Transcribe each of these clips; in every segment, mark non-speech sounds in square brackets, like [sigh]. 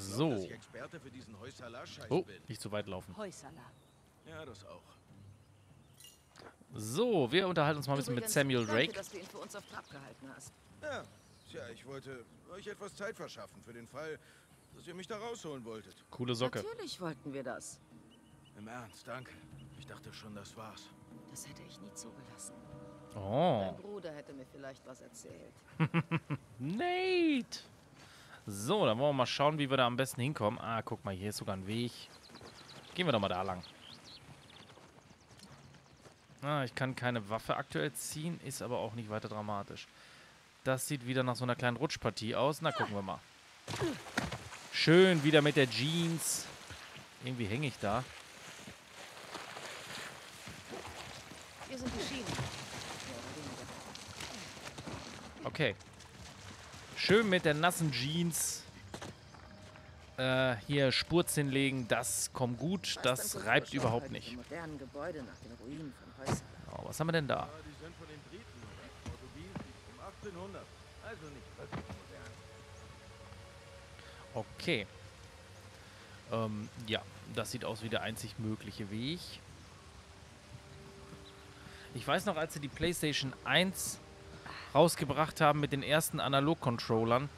geglaubt, So. dass ich Experte für diesen Heusala-Scheiß Oh, bin. nicht zu weit laufen. Heusala. Ja, das auch. So, wir unterhalten uns mal ein bisschen mit Samuel danke, Drake. dass du ihn für uns auf Trab gehalten hast. Ja, tja, ich wollte euch etwas Zeit verschaffen für den Fall, dass ihr mich da rausholen wolltet. Coole Socke. Natürlich wollten wir das. Im Ernst, danke. Ich dachte schon, das war's. Das hätte ich nie zugelassen. Oh, Dein Bruder hätte mir vielleicht was erzählt. [laughs] Nate. So, dann wollen wir mal schauen, wie wir da am besten hinkommen. Ah, guck mal, hier ist sogar ein Weg. Gehen wir doch mal da lang. Ah, ich kann keine Waffe aktuell ziehen, ist aber auch nicht weiter dramatisch. Das sieht wieder nach so einer kleinen Rutschpartie aus. Na, gucken wir mal. Schön wieder mit der Jeans. Irgendwie hänge ich da. Hier sind die Schienen. Mehr oder weniger. Okay. Schön mit der nassen Jeans. Äh, hier Spurz hinlegen, das kommt gut. Das reibt überhaupt nicht. Oh, was haben wir denn da? Die sind von den Briten oder Portugiesen 1800. Also. Okay. Ähm, ja, das sieht aus wie der einzig mögliche Weg. Ich weiß noch, als sie die PlayStation 1 rausgebracht haben mit den ersten Analog-Controllern,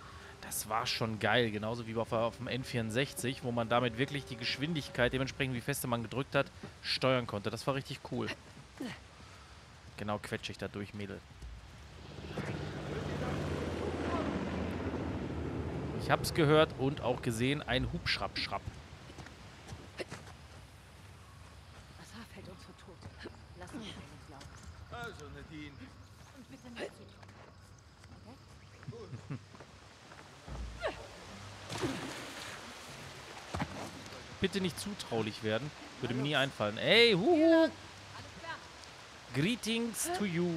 das war schon geil. Genauso wie auf, auf dem N64, wo man damit wirklich die Geschwindigkeit, dementsprechend wie feste man gedrückt hat, steuern konnte. Das war richtig cool. Genau quetsche ich da durch, Mädel. Ich hab's gehört und auch gesehen, ein Hubschrapp-Schrapp. Wasser fällt uns für tot. Lass uns uns laufen. Also, Nadine, Und bitte nicht zu tun. Bitte nicht zutraulich werden. Würde mir nie einfallen. Ey, huhu. Greetings to you.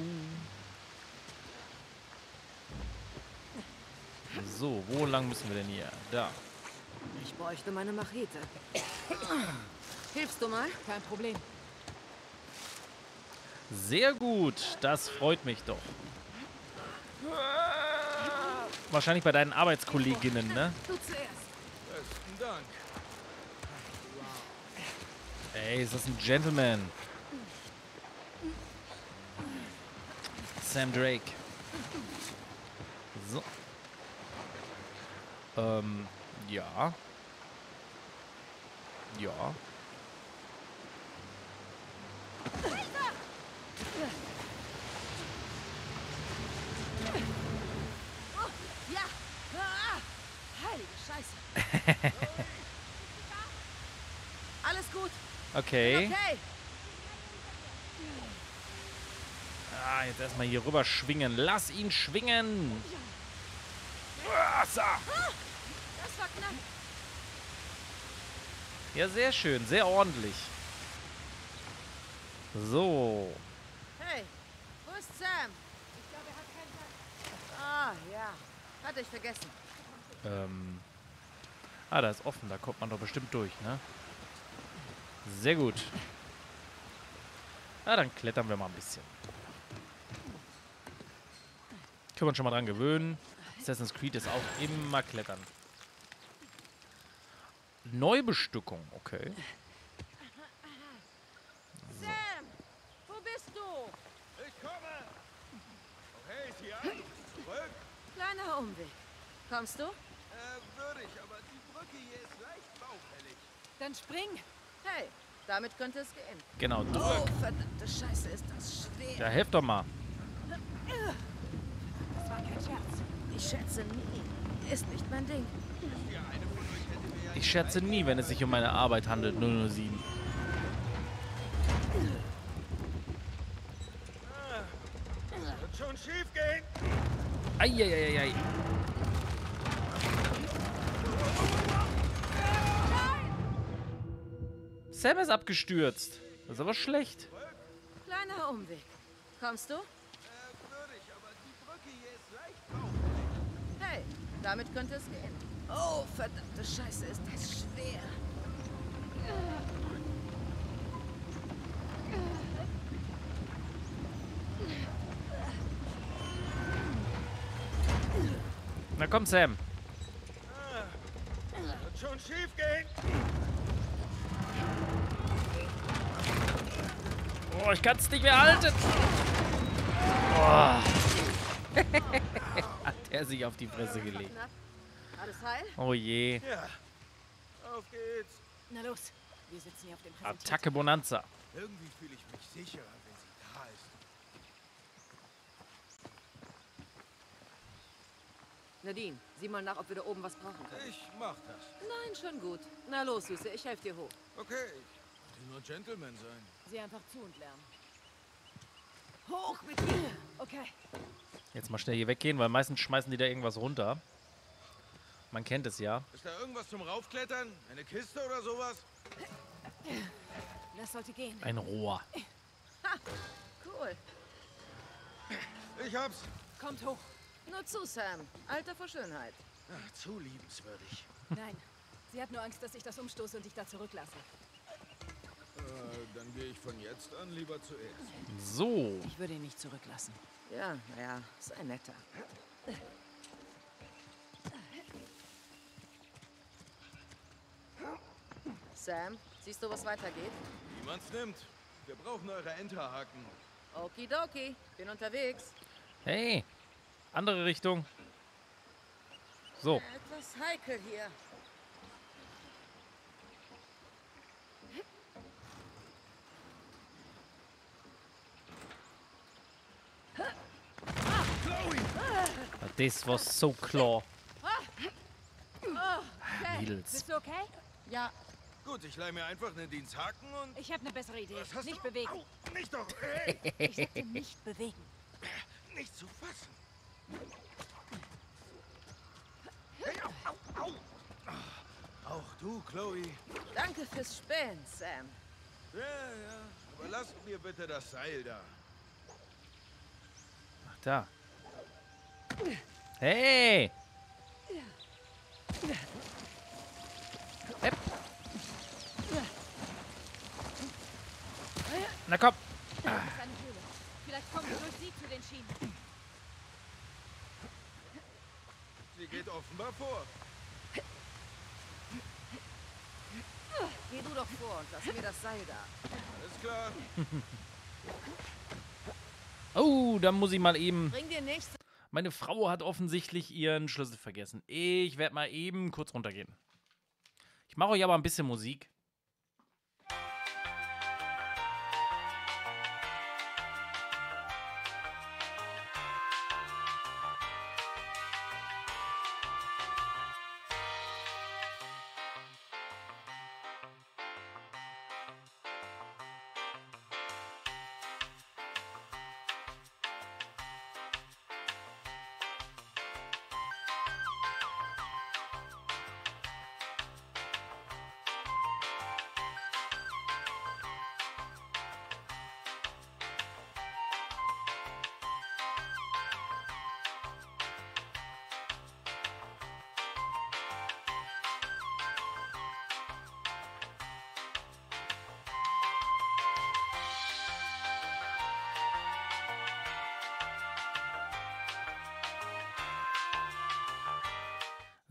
So, wo lang müssen wir denn hier? Da. Ich bräuchte meine Machete. Hilfst du mal? Kein Problem. Sehr gut. Das freut mich doch. Wahrscheinlich bei deinen Arbeitskolleginnen, ne? Du zuerst. besten Dank. Ey, ist das ein Gentleman? Sam Drake. So. Ähm, ja. Ja. Scheiße. [laughs] Alles gut. Okay. Okay. Ah, jetzt erstmal hier rüber schwingen. Lass ihn schwingen. So. Das war knapp. Ja, sehr schön. Sehr ordentlich. So. Hey, wo ist Sam? Ich glaube, er hat keinen Platz. Ah, ja. Hatte ich vergessen. Ähm. Ah, da ist offen. Da kommt man doch bestimmt durch, ne? Sehr gut. Na, dann klettern wir mal ein bisschen. Können wir uns schon mal dran gewöhnen. Assassin's Creed ist auch immer klettern. Neubestückung, okay. Sam! Wo bist du? Ich komme! Oh, hey, ist hier an? Zurück? Kleiner Umweg. Kommst du? Äh, würde ich, aber die Brücke hier ist leicht baufällig. Dann spring. Hey, damit könnte es gehen. Genau, drück. Oh, verdammte Scheiße, ist das schwer. Ja, helft doch mal. Das war kein Scherz. Ich schätze nie. Ist nicht mein Ding. Ich schätze nie, wenn es sich um meine Arbeit handelt, 007. Wird schon schief gehen. Eieieiei. Sam ist abgestürzt. Das ist aber schlecht. Kleiner Umweg. Kommst du? Äh, würde ich, aber die Brücke hier ist leicht baufällig. Hey, damit könnte es gehen. Oh, verdammte Scheiße, ist das schwer. Na komm, Sam. Wird schon schief gehen. Oh, ich kann's nicht mehr halten. Oh. Hat er sich auf die Fresse gelegt. Alles heil? Oh je. Ja. Auf geht's. Na los, wir sitzen hier auf dem. Attacke Bonanza. Irgendwie fühle ich mich sicherer, wenn sie da ist. Nadine, sieh mal nach, ob wir da oben was brauchen können. Ich mach das. Nein, schon gut. Na los, Süße, ich helfe dir hoch. Okay, nur Gentleman sein. Sieh einfach zu und lernen. Hoch mit dir! Okay. Jetzt mal schnell hier weggehen, weil meistens schmeißen die da irgendwas runter. Man kennt es ja. Ist da irgendwas zum Raufklettern? Eine Kiste oder sowas? Das sollte gehen. Ein Rohr. Cool. Ich hab's. Kommt hoch. Nur zu, Sam. Alter vor Schönheit. Ach, zu liebenswürdig. Nein. Sie hat nur Angst, dass ich das umstoße und dich da zurücklasse. Äh, dann gehe ich von jetzt an lieber zuerst. So. Ich würde ihn nicht zurücklassen. Ja, naja, sei netter. Sam, siehst du, was weitergeht? Wie man's nimmt. Wir brauchen eure Enterhaken. Okidoki, bin unterwegs. Hey. Andere Richtung. So. Etwas heikel hier. Das war so klar. Okay. Mädels. Bist du okay? Ja, Gut, ich leih mir einfach Nadines Haken und... Ich habe eine bessere Idee. Was hast Nicht du? bewegen. Au, nicht doch! [laughs] Ey, Ich sagte nicht bewegen. nicht zu fassen! Hey, au, au, au! Auch du, Chloe. danke fürs Spähen, Sam. Ja, ja. Aber lasst mir bitte das Seil da. Ach, da. Hey. Hepp. Na komm. Vielleicht kommen wir durch sie zu den Schienen. Sie geht offenbar vor. Geh du doch vor und lass mir das Seil da. Alles klar. [laughs] Oh, da muss ich mal eben. Bring dir nichts. Meine Frau hat offensichtlich ihren Schlüssel vergessen. Ich werde mal eben kurz runtergehen. Ich mache euch aber ein bisschen Musik.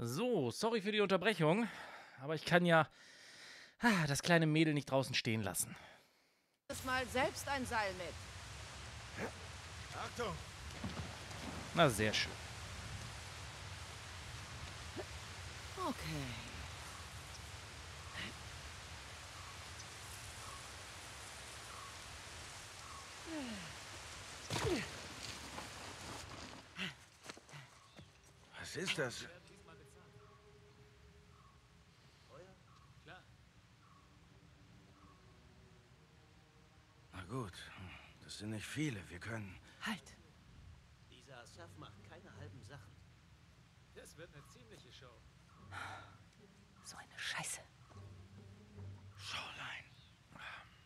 So, sorry für die Unterbrechung, aber ich kann ja ah, das kleine Mädel nicht draußen stehen lassen. Das Mal selbst ein Seil mit. Achtung. Na, sehr schön. Okay. Was ist das? Gut, das sind nicht viele. Wir können. Halt. Dieser Asaf macht keine halben Sachen. Das wird eine ziemliche Show. So eine Scheiße. Shoreline.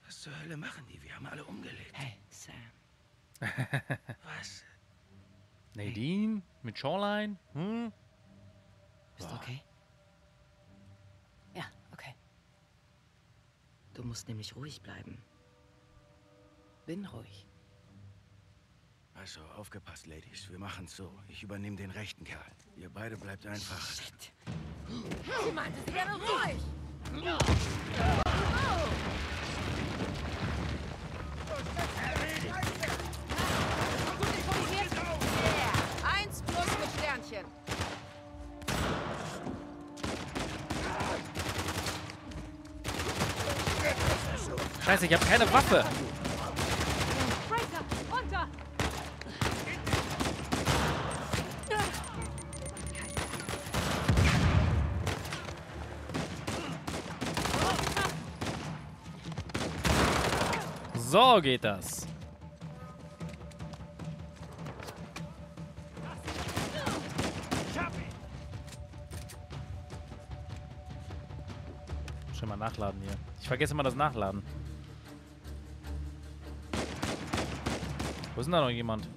Was zur Hölle machen die? Wir haben alle umgelegt. Hey, Sam. [laughs] Was? Nadine mit Shoreline? Hm? Bist du okay? Ja, okay. Du musst nämlich ruhig bleiben. Bin ruhig. Also, aufgepasst, Ladies. Wir machen's so. Ich übernehme den rechten Kerl. Ihr beide bleibt einfach. Sie meinte, sie wäre ruhig. Yeah. Eins plus mit Sternchen. Scheiße, ich habe keine Waffe. Fraser, runter! So geht das. Schon mal nachladen hier. Ich vergesse immer das Nachladen. Wo ist denn da noch jemand?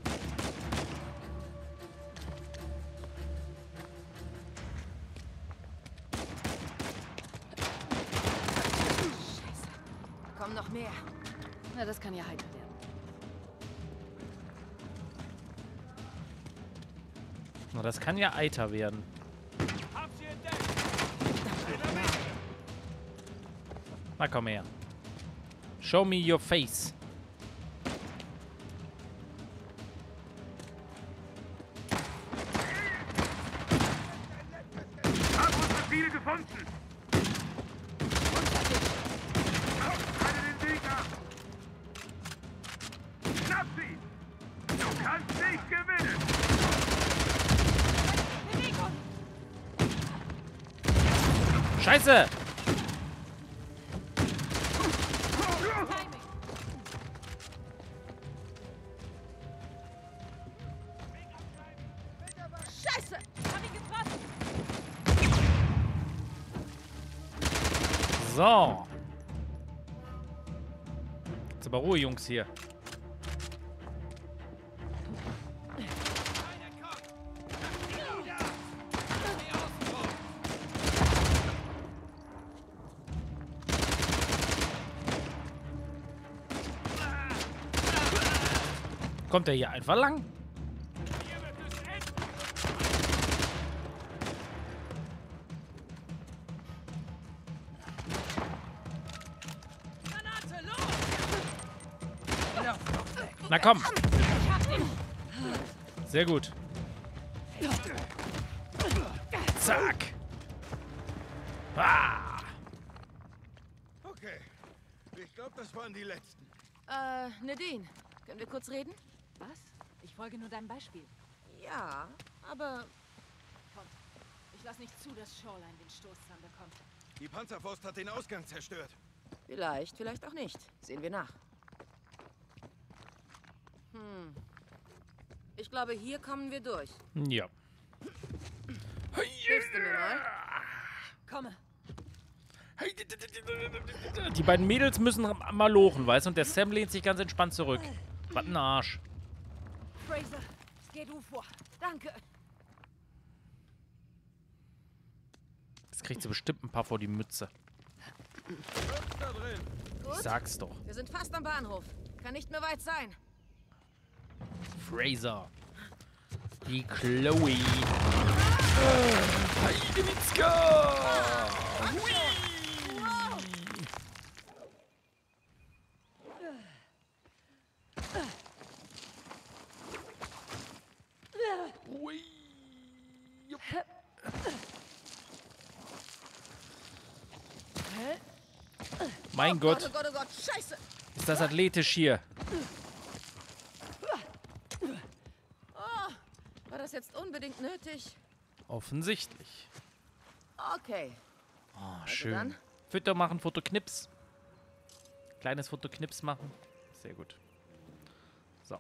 Kann ja Eiter werden. Na komm her. Show me your face. Kannst nicht gewinnen. Scheiße! So. Jetzt aber Ruhe, Jungs, hier. Kommt er hier einfach lang? Granate, los! Na komm. Sehr gut. Zack. Ah. Okay. Ich glaube, das waren die letzten. Äh, Nadine, können wir kurz reden? Was? Ich folge nur deinem Beispiel. Ja, aber Ich lass nicht zu, dass Shoreline den Stoßzahn bekommt. Die Panzerfaust hat den Ausgang zerstört. vielleicht, vielleicht auch nicht. Sehen wir nach. Hm. Ich glaube, hier kommen wir durch. Ja. Hilfst du mir mal? Komme! Die beiden Mädels müssen mal lochen, weißt du? Und der Sam lehnt sich ganz entspannt zurück. Was ein Arsch. Geh du vor. Danke. Jetzt kriegt sie bestimmt ein paar vor die Mütze. Drin? Ich Gut. sag's doch. Wir sind fast am Bahnhof. Kann nicht mehr weit sein. Fraser. Die Chloe. Heidewitzka! Hui! Hui! Mein oh Gott, Gott, oh Gott, oh ist das athletisch hier. Oh, war das jetzt unbedingt nötig? Offensichtlich. Okay. Oh, dann. schön. Foto machen, Fotoknips. Kleines Fotoknips machen. Sehr gut. So.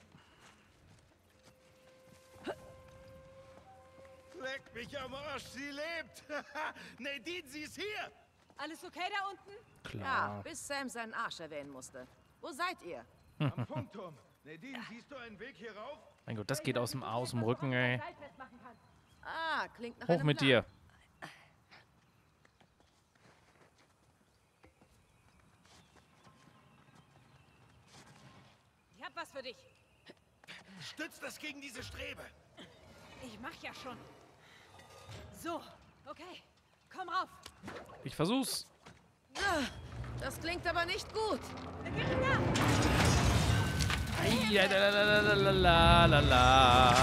Leck mich am Arsch, sie lebt. [laughs] Nadine, sie ist hier. Alles okay da unten? Ja, Klar. bis Sam seinen Arsch erwähnen musste. Wo seid ihr? Am Funkturm. Nadine, siehst du einen Weg hier rauf? Mein Gott, das geht aus dem, aus dem Rücken, ey. Ah, klingt nach Hoch mit Plan. dir. Ich hab was für dich. Stützt das gegen diese Strebe. Ich mach ja schon. So, okay. Komm rauf. Ich versuch's. Ah, das klingt aber nicht gut. Lalalala.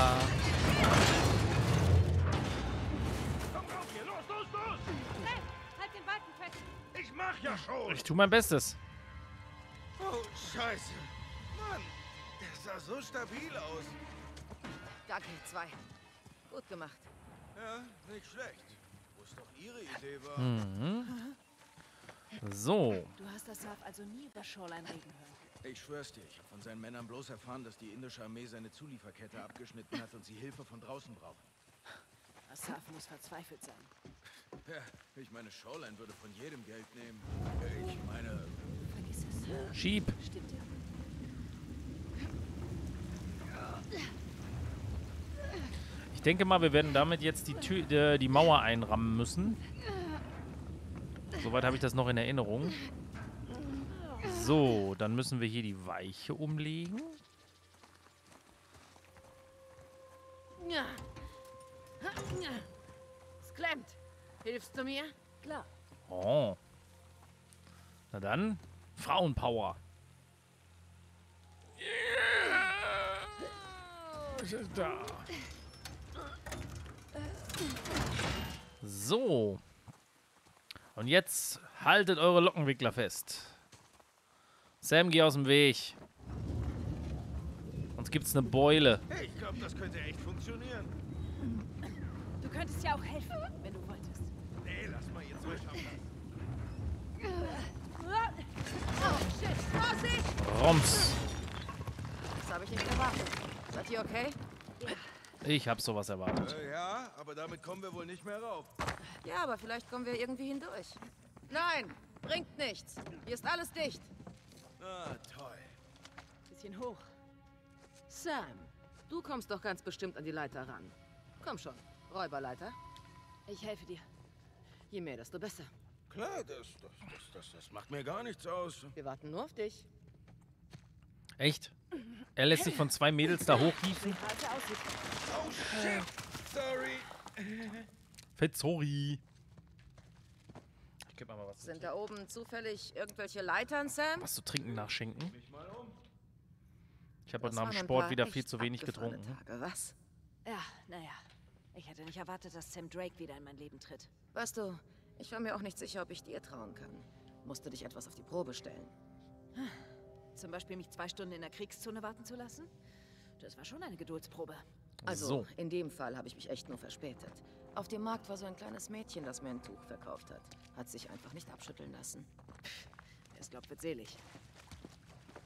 Ich mach ja schon. Ich tu mein Bestes. Oh, scheiße. Mann, das sah so stabil aus. Danke, zwei. Gut gemacht. Ja, nicht schlecht. Wo es doch ihre Idee war. Mhm. So. Du hast das Surf also nie über Shoreline reden hören. Ich schwör's dir, ich hab von seinen Männern bloß erfahren, dass die indische Armee seine Zulieferkette abgeschnitten hat und sie Hilfe von draußen brauchen. Asaf muss verzweifelt sein. Ja, ich meine, Shoreline würde von jedem Geld nehmen. Ich meine, Vergiss es. Schieb. Stimmt ja. Ich denke mal, wir werden damit jetzt die, Tür, äh, die Mauer einrammen müssen. Soweit habe ich das noch in Erinnerung. So, dann müssen wir hier die Weiche umlegen. Ja. Ja. Es klemmt. Hilfst du mir? Klar. Oh. Na dann, Frauenpower. Da. So. Und jetzt haltet eure Lockenwickler fest. Sam, geh aus dem Weg. Sonst gibt's eine Beule. hey, ich glaube, das könnte echt funktionieren. Du könntest ja auch helfen, wenn du wolltest. Nee, lass mal jetzt mal schauen. Oh, shit. Vorsicht! Roms. Das habe ich nicht erwartet. Seid ihr okay? Ich hab sowas erwartet. Äh, ja, aber damit kommen wir wohl nicht mehr rauf. Ja, aber vielleicht kommen wir irgendwie hindurch. Nein, bringt nichts. Hier ist alles dicht. Ah, toll. Bisschen hoch. Sam, du kommst doch ganz bestimmt an die Leiter ran. Komm schon, Räuberleiter. Ich helfe dir. Je mehr, desto besser. Klar, das, das, das, das, das macht mir gar nichts aus. Wir warten nur auf dich. Echt? Er lässt sich von zwei Mädels da hochhieven? Oh, shit. Sorry. Fett, sorry. Ich geb mal was. Sind da oben zufällig irgendwelche Leitern, Sam? Was zu trinken nachschenken? Ich habe heute nach dem Sport wieder viel zu wenig getrunken. Tage, was? Ja, naja. Ich hätte nicht erwartet, dass Sam Drake wieder in mein Leben tritt. Weißt du, ich war mir auch nicht sicher, ob ich dir trauen kann. Musste dich etwas auf die Probe stellen. Zum Beispiel mich zwei Stunden in der Kriegszone warten zu lassen? Das war schon eine Geduldsprobe. Also, So. in dem Fall habe ich mich echt nur verspätet. Auf dem Markt war so ein kleines Mädchen, das mir ein Tuch verkauft hat. Hat sich einfach nicht abschütteln lassen. Wer es glaubt, wird selig.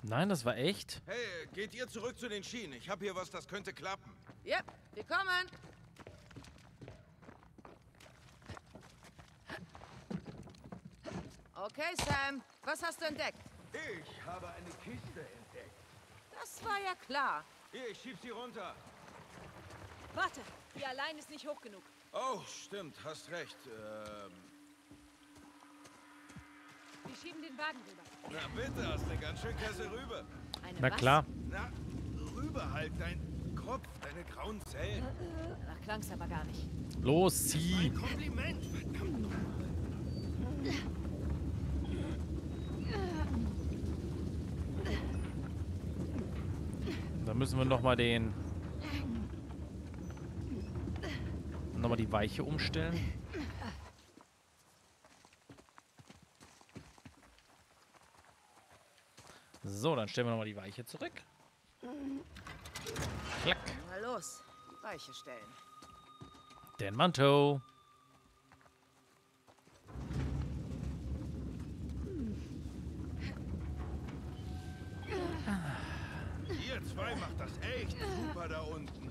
Nein, das war echt? Hey, geht ihr zurück zu den Schienen. Ich habe hier was, das könnte klappen. Yep, wir kommen. Okay, Sam, was hast du entdeckt? Ich habe eine Kiste entdeckt. Das war ja klar. Hier, ich schieb sie runter. Warte, die allein ist nicht hoch genug. Oh, stimmt, hast recht. Ähm, Wir schieben den Wagen rüber. na bitte, hast eine ganz schön Kesse Rübe. Eine Na was? klar. Na, rüber halt, dein Kopf, deine grauen Zellen. Danach klang's aber gar nicht. Los, zieh. Ein Kompliment, verdammt nochmal. Da müssen wir nochmal den... Nochmal die Weiche umstellen. So, dann stellen wir nochmal die Weiche zurück. Klack. Mal los, Weiche stellen. Den Manto. Ihr zwei macht das echt super da unten.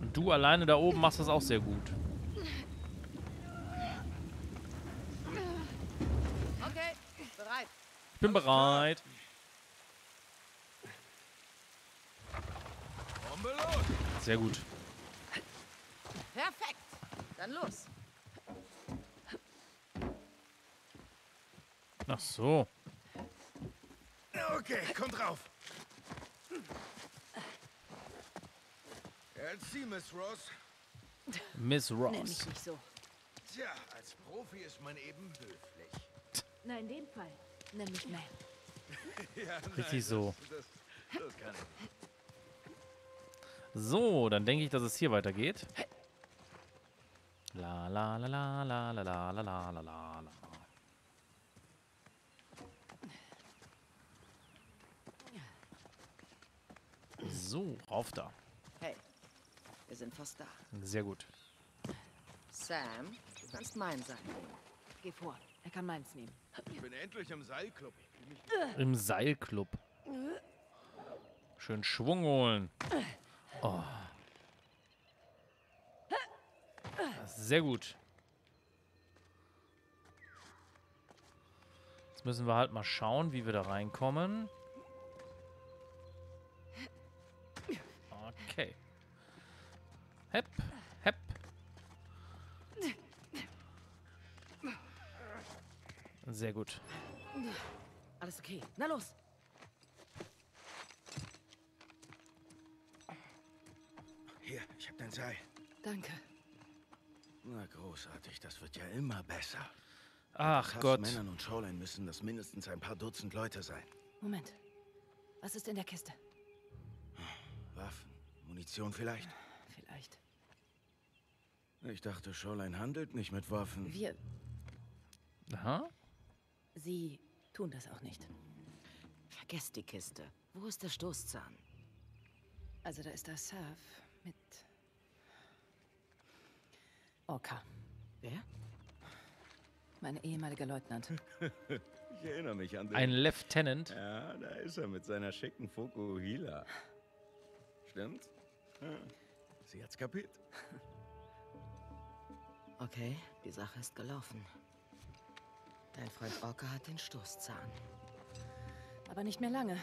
Und du alleine da oben machst das auch sehr gut. Okay, bereit. Ich bin bereit. Sehr gut. Perfekt. Dann los. Ach so. Okay, komm drauf. Sie, Miss Ross? Miss Nenn mich Ross. nicht so. Tja, als Profi ist man eben höflich. Na, in dem Fall. Nenn mich Ma'am. Ja, Richtig so. Das, das kann ich. So, dann denke ich, dass es hier weitergeht. La la la la la la la la la la la la. So, rauf da. Hey, wir sind fast da. Sehr gut. Sam, du kannst mein sein. Geh vor. Er kann meins nehmen. Ich bin endlich im Seilclub. Mich Im Seilclub. Schön Schwung holen. Oh. Das ist sehr gut. Jetzt müssen wir halt mal schauen, wie wir da reinkommen. Okay. Hepp, hepp. Sehr gut. Alles okay. Na los. Hier, ich hab dein Seil. Danke. Na, großartig. Das wird ja immer besser. Ach Gott. Männern und Shoreline müssen das mindestens ein paar Dutzend Leute sein. Moment. Was ist in der Kiste? Waffen, Munition vielleicht? Vielleicht. Ich dachte, Shoreline handelt nicht mit Waffen. Wir. Aha. Sie tun das auch nicht. Vergesst die Kiste. Wo ist der Stoßzahn? Also, da ist das Surf mit. Orca. Wer? Mein ehemaliger Leutnant. [laughs] Ich erinnere mich an den. Ein Lieutenant. Ja, da ist er mit seiner schicken Fukuhila. Stimmt's? Sie hat's kapiert. [laughs] Okay, die Sache ist gelaufen. Dein Freund Orca hat den Stoßzahn. Aber nicht mehr lange.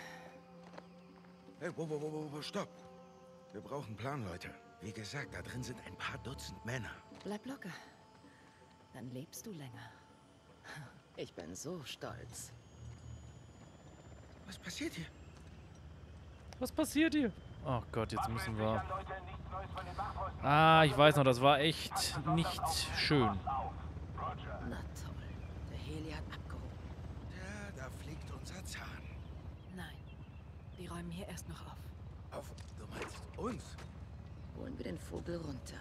Hey, wo, wo, wo, wo, wo, stopp. Wir brauchen einen Plan, Leute. Wie gesagt, da drin sind ein paar Dutzend Männer. Bleib locker. Dann lebst du länger. [laughs] Ich bin so stolz. Was passiert hier? Was passiert hier? Oh Gott, jetzt müssen wir. Ah, ich weiß noch, das war echt nicht schön. Na toll. Der Heli hat abgehoben. Ja, da fliegt unser Zahn. Nein. Die räumen hier erst noch auf. Auf, du meinst uns? Holen wir den Vogel runter.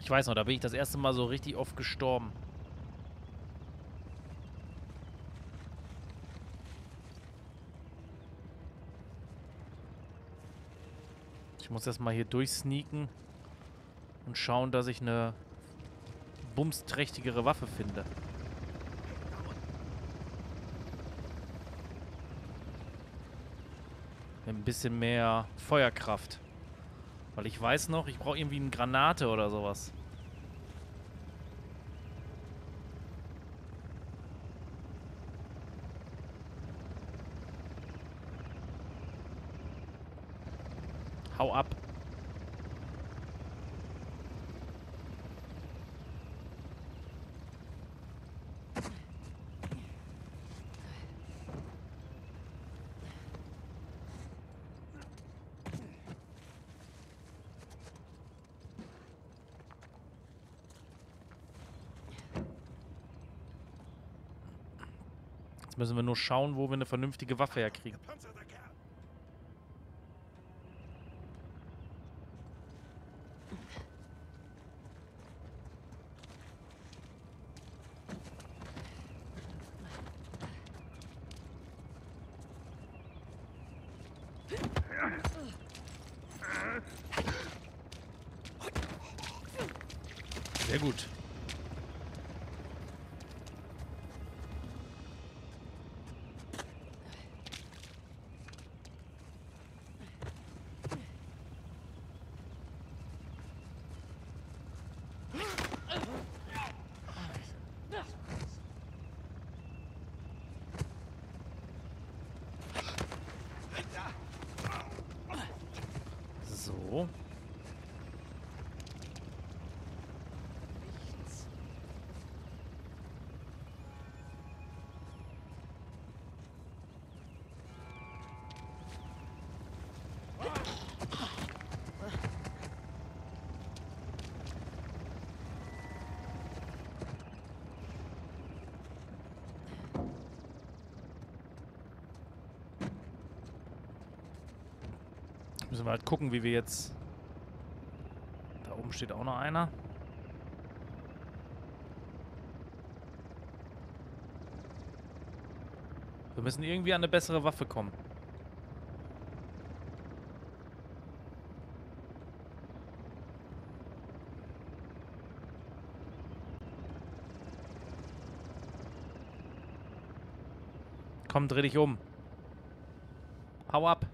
Ich weiß noch, da bin ich das erste Mal so richtig oft gestorben. Muss erst mal hier durchsneaken und schauen, dass ich eine bumsträchtigere Waffe finde. Ein bisschen mehr Feuerkraft. Weil ich weiß noch, ich brauche irgendwie eine Granate oder sowas. Hau ab. Jetzt müssen wir nur schauen, wo wir eine vernünftige Waffe herkriegen. So. Müssen wir halt gucken, wie wir jetzt... Da oben steht auch noch einer. Wir müssen irgendwie an eine bessere Waffe kommen. Komm, dreh dich um. Hau ab.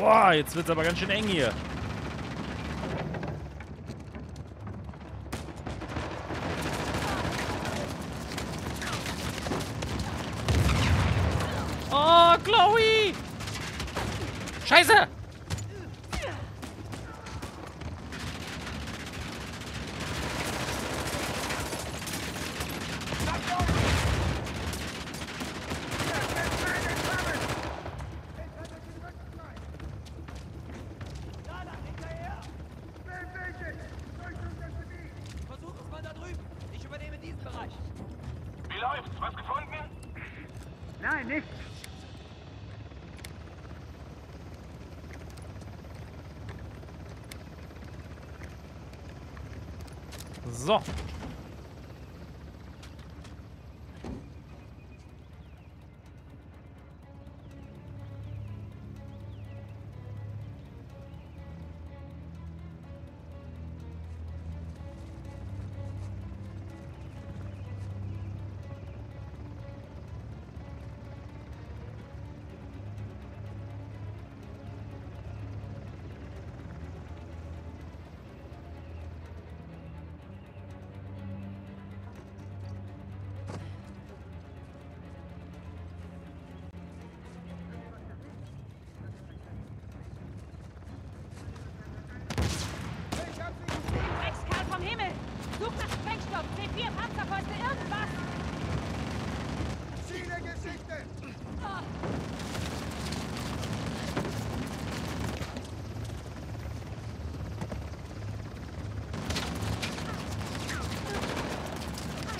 Boah, jetzt wird's aber ganz schön eng hier.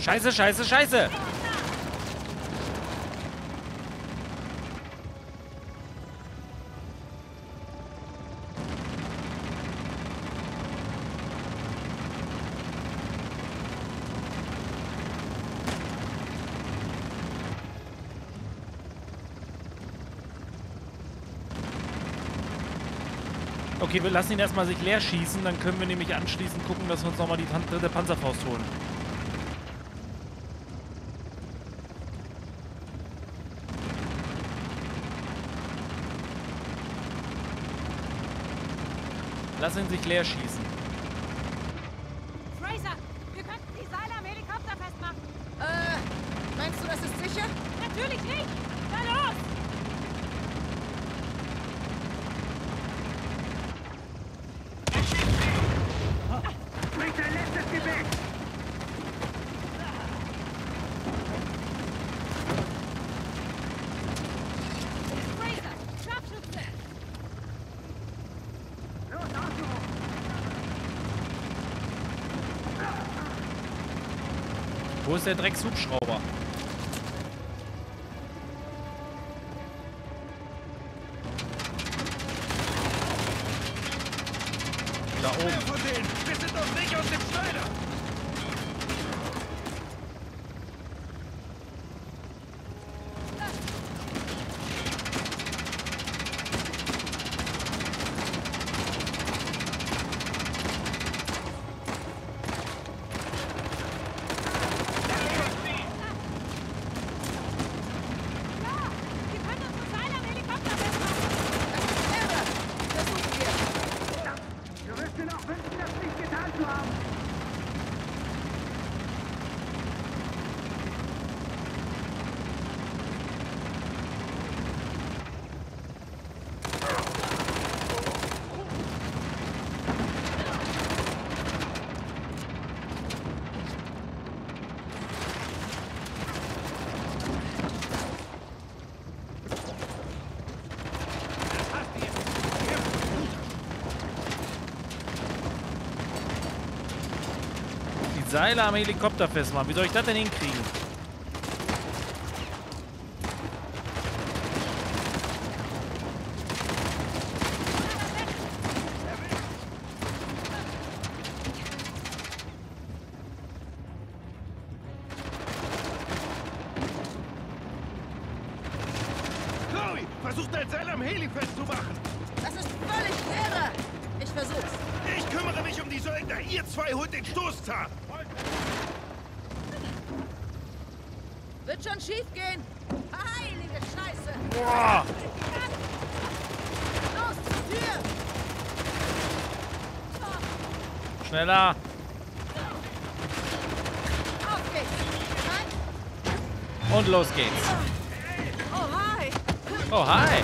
Scheiße, scheiße, scheiße! Okay, wir lassen ihn erstmal sich leer schießen, dann können wir nämlich anschließend gucken, dass wir uns nochmal die dritte Panzerfaust holen. Lass ihn sich leer schießen. Fraser, wir könnten die Seile am Helikopter festmachen. Äh, meinst du, das ist sicher? Natürlich nicht! Na los! Bringt dein letztes Gebet. Fraser, Wo ist der Dreckshubschrauber? Da Mehr oben. von denen! Wir sind noch nicht aus dem Schneider! Ja, wir können uns mit Seil am Helikopter festmachen. Terra! Versuchen wir! Wir müssen auch wünschen, das nicht getan zu haben. Die Seile am Helikopter festmachen. Wie soll ich das denn hinkriegen? Chloe, versuch dein Seil am Heli festzumachen! Das ist völlig Terra! Ich versuch's. Ich kümmere mich um die Söldner! Ihr zwei holt den Stoßzahn! Wird schon schief gehen. Heilige Scheiße! Boah! Los, zur Tür! Schneller! Auf geht's! Nein! Und los geht's. Oh, hi! Oh, hi!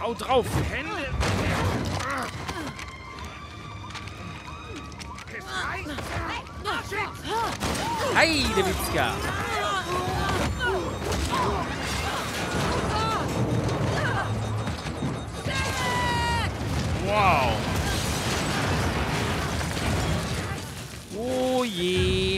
Hau drauf! Hände! Heide Witzka! Wow! Oh je! Nicht!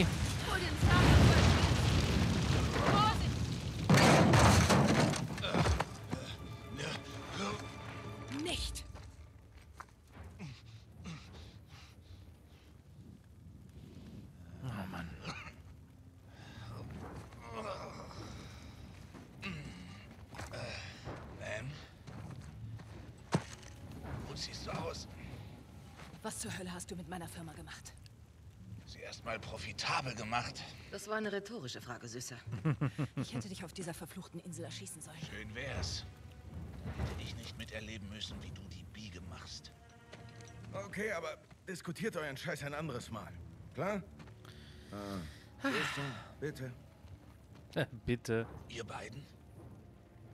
Was zur Hölle hast du mit meiner Firma gemacht? Sie erstmal profitabel gemacht. Das war eine rhetorische Frage, Süßer. [laughs] Ich hätte dich auf dieser verfluchten Insel erschießen sollen. Schön wär's. Hätte ich nicht miterleben müssen, wie du die Biege machst. Okay, aber diskutiert euren Scheiß ein anderes Mal. Klar? Ah, bitte. [laughs] Bitte. Ihr beiden?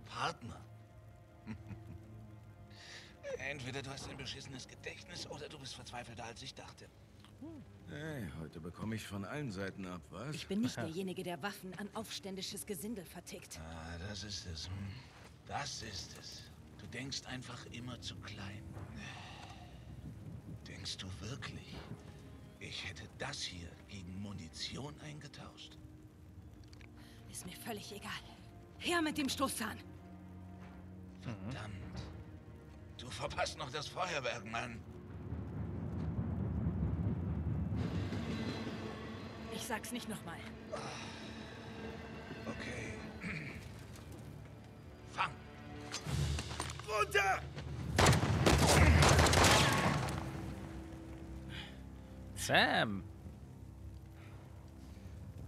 Partner? Entweder du hast ein beschissenes Gedächtnis oder du bist verzweifelter, als ich dachte. Hey, heute bekomme ich von allen Seiten ab, was? Ich bin nicht [laughs] derjenige, der Waffen an aufständisches Gesindel vertickt. Ah, das ist es. hm. Das ist es. Du denkst einfach immer zu klein. Denkst du wirklich, ich hätte das hier gegen Munition eingetauscht? Ist mir völlig egal. Her mit dem Stoßzahn! Verdammt. Du verpasst noch das Feuerwerk, Mann. Ich sag's nicht nochmal. Okay. [clears throat] Fang! Runter! Sam!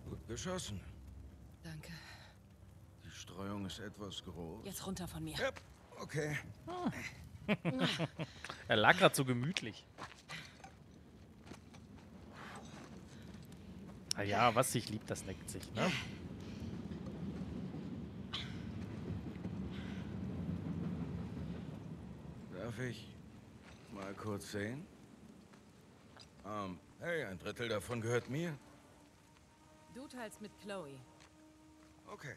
Gut geschossen. Danke. Die Streuung ist etwas groß. Jetzt runter von mir. Ja, okay. [laughs] Er lag gerade so gemütlich. Ah ja, was sich liebt, das neckt sich, ne? Darf ich mal kurz sehen? Ähm, hey, ein Drittel davon gehört mir. Du teilst mit Chloe. Okay.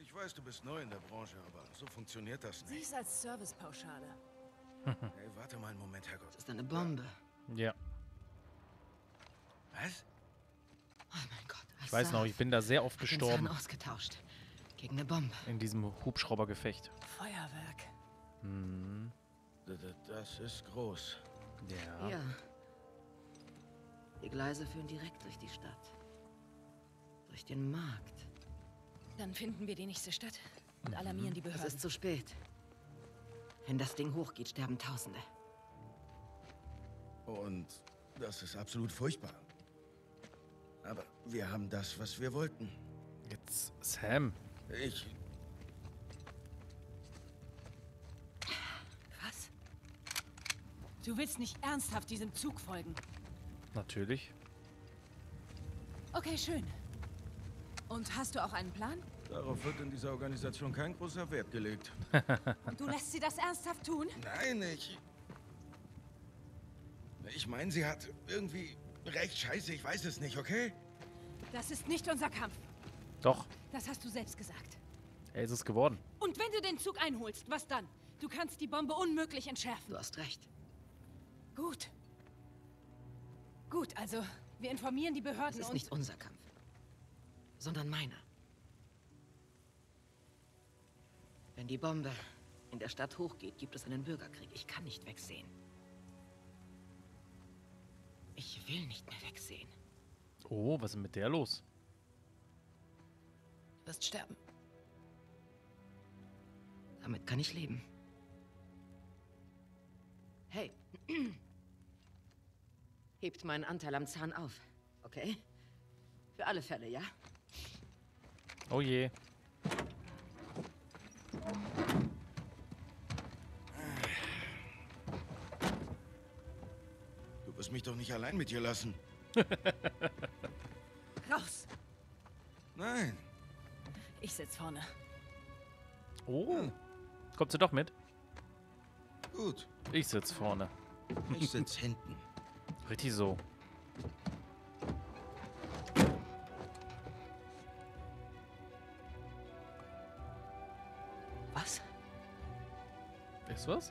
Ich weiß, du bist neu in der Branche, aber so funktioniert das Sie nicht. ist als Servicepauschale. Hey, warte mal einen Moment, Herrgott. Das ist eine Bombe. Ja. Was? Oh mein Gott. Ich weiß noch, ich bin da sehr oft gestorben ausgetauscht. Gegen eine Bombe. in diesem Hubschraubergefecht. Feuerwerk. Hm. D- d- Das ist groß. Ja. Ja. Die Gleise führen direkt durch die Stadt. Durch den Markt. Dann finden wir die nächste Stadt und alarmieren die Es Behörden. ist zu spät. Wenn das Ding hochgeht, sterben Tausende. Und das ist absolut furchtbar. Aber wir haben das, was wir wollten. Jetzt Sam. Ich. Was? Du willst nicht ernsthaft diesem Zug folgen? Natürlich. Okay, schön. Und hast du auch einen Plan? Darauf wird in dieser Organisation kein großer Wert gelegt. [laughs] Du lässt sie das ernsthaft tun? Nein, ich. Ich meine, sie hat irgendwie recht scheiße, ich weiß es nicht, okay? Das ist nicht unser Kampf. Doch, Das hast du selbst gesagt. er ist es geworden. Und wenn du den Zug einholst, was dann? Du kannst die Bombe unmöglich entschärfen. Du hast recht. Gut. Gut, also wir informieren die Behörden ist und... nicht unser Kampf, sondern meiner. Wenn die Bombe in der Stadt hochgeht, gibt es einen Bürgerkrieg. Ich kann nicht wegsehen. Ich will nicht mehr wegsehen. Oh, was ist mit der los? Du wirst sterben. Damit kann ich leben. Hey. [clears throat] Hebt meinen Anteil am Zahn auf, okay? Für alle Fälle, ja? Oh je. Du wirst mich doch nicht allein mit dir lassen. [laughs] Raus! Nein. Ich sitz vorne. Oh. Kommst du doch mit? Gut. Ich sitz vorne. Ich sitz hinten. Richtig so. Was?